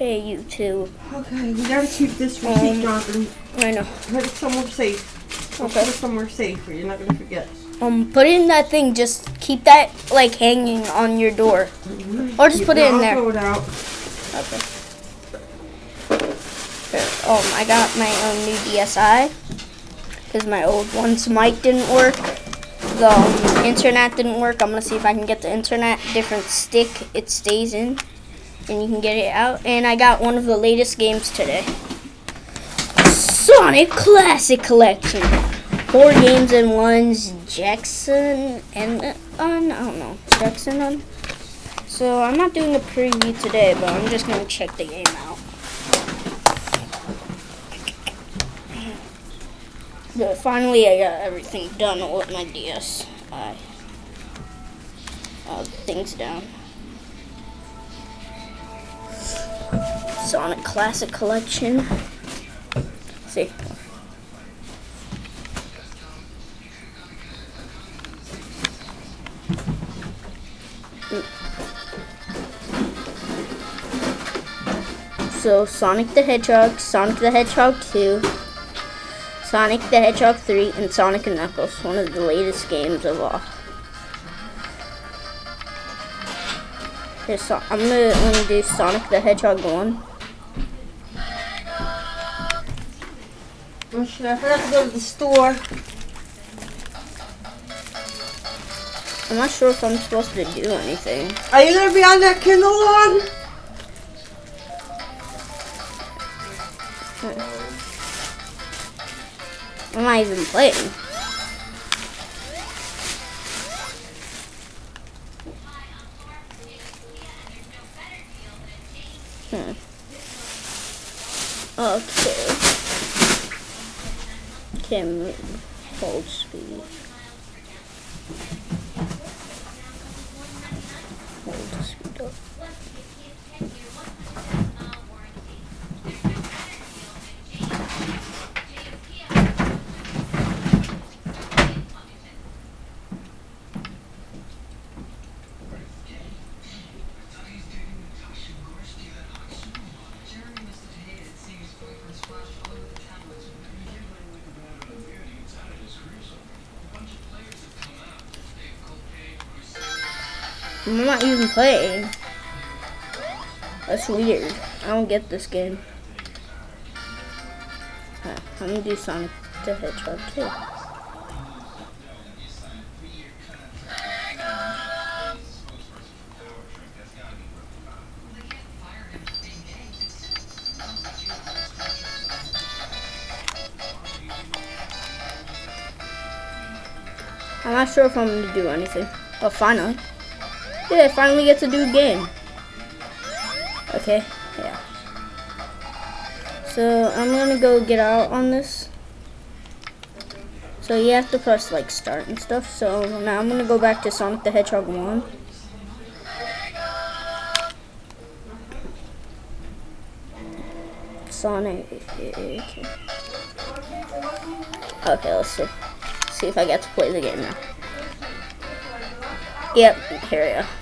pay you to. Okay, we gotta keep this receipt, Um, Jonathan. I know. Put it somewhere safe. Okay. Put it somewhere safe where you're not gonna forget. Um, put it in that thing. Just keep that like hanging on your door, or just put it in I'll there. throw it out. Okay. Um, I got my own new DSI because my old one's mic didn't work. The internet didn't work. I'm gonna see if I can get the internet different stick it stays in, and you can get it out. And I got one of the latest games today. Sonic Classic Collection. Four games in one's Jackson and uh, I don't know Jackson. Um, so I'm not doing a preview today, but I'm just gonna check the game out. But finally, I got everything done with my DS. I uh, things down. Sonic Classic Collection. see. So Sonic the Hedgehog, Sonic the Hedgehog 2, Sonic the Hedgehog 3, and Sonic and Knuckles, one of the latest games of all. So I'm gonna do Sonic the Hedgehog 1. Oh, shit, I forgot to go to the store. I'm not sure if I'm supposed to do anything. Are you gonna be on that Kindle one? I'm not even playing. Hmm. Okay. Move. Hold speed. I'm not even playing. That's weird. I don't get this game. Huh, I'm gonna do Sonic the Hedgehog too. I'm not sure if I'm gonna do anything. but finally. Yeah, I finally get to do game. Okay, yeah. So I'm gonna go get out on this. So you have to press like start and stuff. So now I'm gonna go back to Sonic the Hedgehog 1. Sonic. Okay, okay let's see. See if I get to play the game now. Yep, here we go.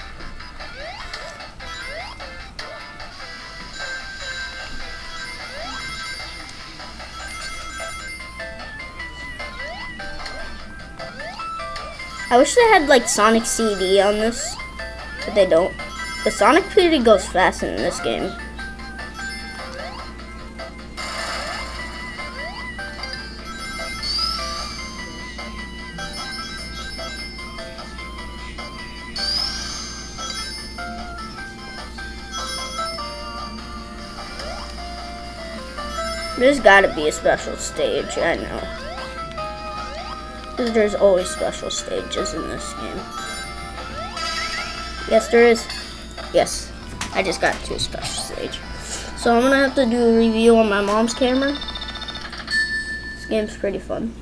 I wish they had like Sonic CD on this, but they don't. The Sonic PD goes fast in this game. There's gotta be a special stage, I know. 'Cause there's always special stages in this game. Yes, there is. Yes, I just got to a special stage. So I'm gonna have to do a review on my mom's camera. This game's pretty fun.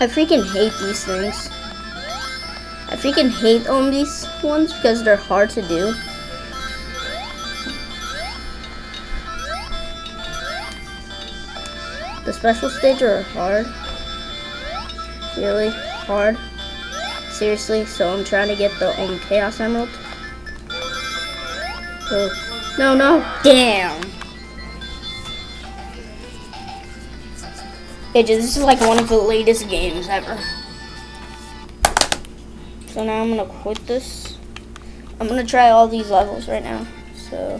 I freaking hate these things. I freaking hate on these ones because they're hard to do. The special stage are hard. Really hard. Seriously, so I'm trying to get the Chaos Emerald. Oh, no, no. Damn. Yeah, this is like one of the latest games ever. So now I'm gonna quit this. I'm gonna try all these levels right now. So,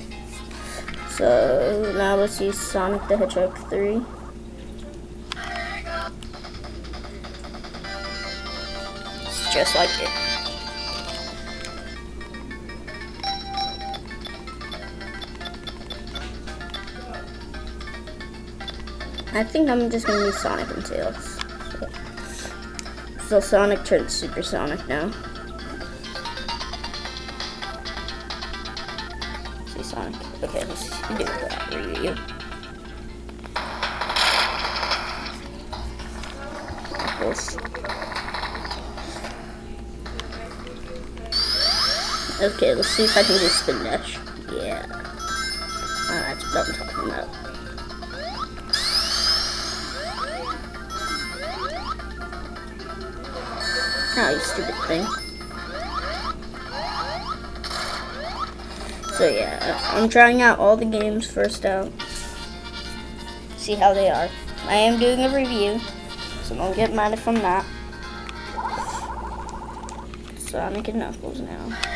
so now let's use Sonic the Hedgehog 3. Just like it. I think I'm just gonna use Sonic and Tails. So, so Sonic turns Super Sonic now. See Sonic. Okay, let's do that review. Let's Okay, let's see if I can do spin dash. Yeah. Oh, that's what I'm talking about. Oh, you stupid thing. So yeah, I'm trying out all the games first out. See how they are. I am doing a review, so don't get mad from that. Sonic and Knuckles now.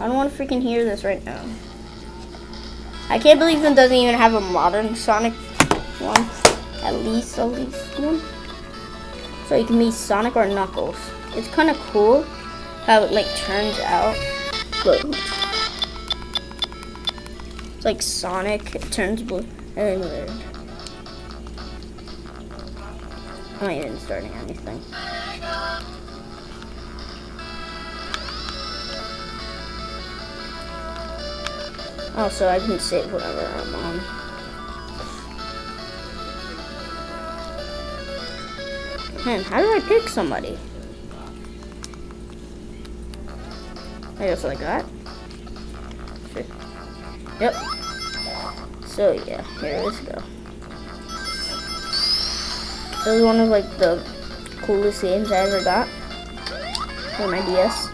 I don't want to freaking hear this right now. I can't believe it doesn't even have a modern Sonic one. At least, at least one. So you can be Sonic or Knuckles. It's kind of cool how it like turns out. Look. It's like Sonic, it turns blue, and. I'm not even starting anything. Also, I can save whatever I'm on. Man, how do I pick somebody? I guess like that. Sure. Yep. So yeah, here let's go. This is one of like the coolest games I ever got for my DS.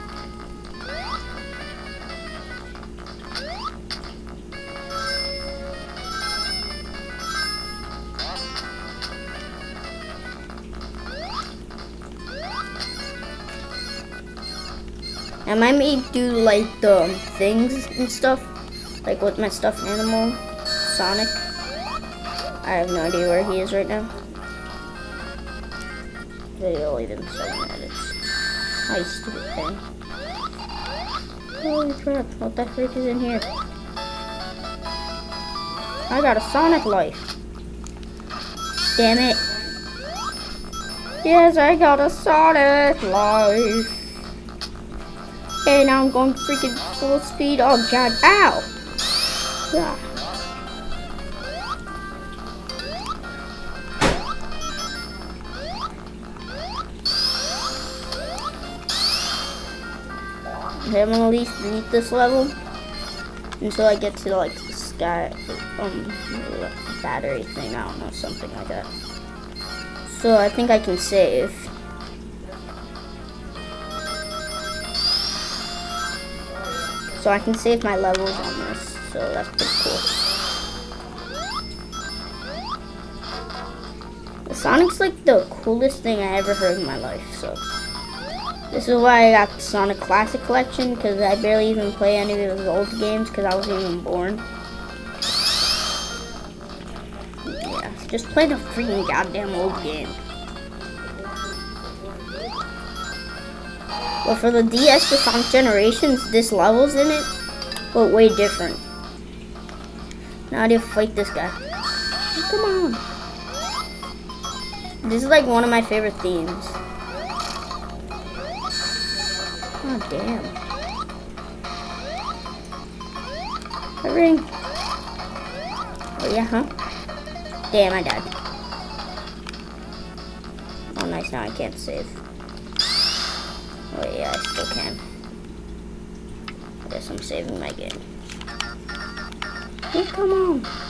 I might maybe do like the things and stuff, like with my stuffed animal, Sonic. I have no idea where he is right now. Video even seven minutes. You stupid thing. Holy crap, what the frick is in here? I got a Sonic life. Damn it. Yes, I got a Sonic life. And now I'm going freaking full speed. Oh god, ow! Yeah. Okay, I'm gonna at least beat this level until I get to like the sky, um, battery thing. I don't know, something like that. So I think I can save. So I can save my levels on this. So that's pretty cool. The Sonic's like the coolest thing I ever heard in my life. So this is why I got the Sonic Classic Collection because I barely even play any of those old games because I wasn't even born. Yeah, just play the freaking goddamn old game. But for the DS, the Sonic Generations, this level's in it, but way different. Now I do fight this guy. Come on. This is like one of my favorite themes. Oh, damn. Hurry. Oh, yeah, huh? Damn, I died. Oh, nice. Now I can't save. Oh yeah, I still can. I guess I'm saving my game. Oh, come on.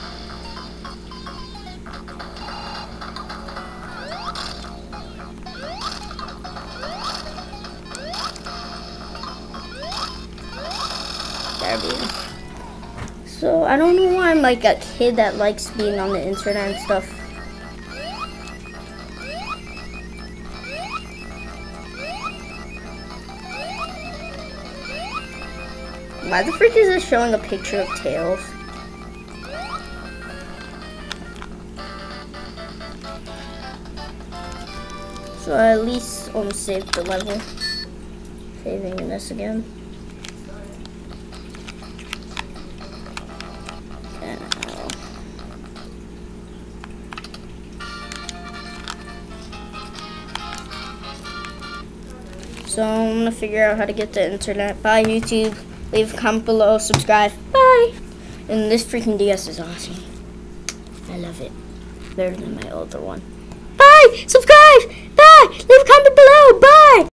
So I don't know why I'm like a kid that likes being on the internet and stuff. Why the freak is this showing a picture of Tails? So I at least almost saved the level. Saving in this again. So I'm gonna figure out how to get the internet. Bye YouTube. Leave a comment below, subscribe. Bye. And this freaking DS is awesome. I love it. Better than my older one. Bye! Subscribe!